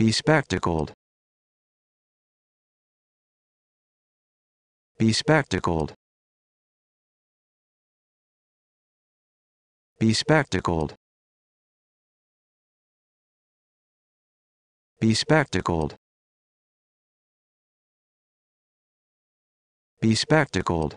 be spectacled. Be spectacled. Be spectacled. Be spectacled. Be spectacled.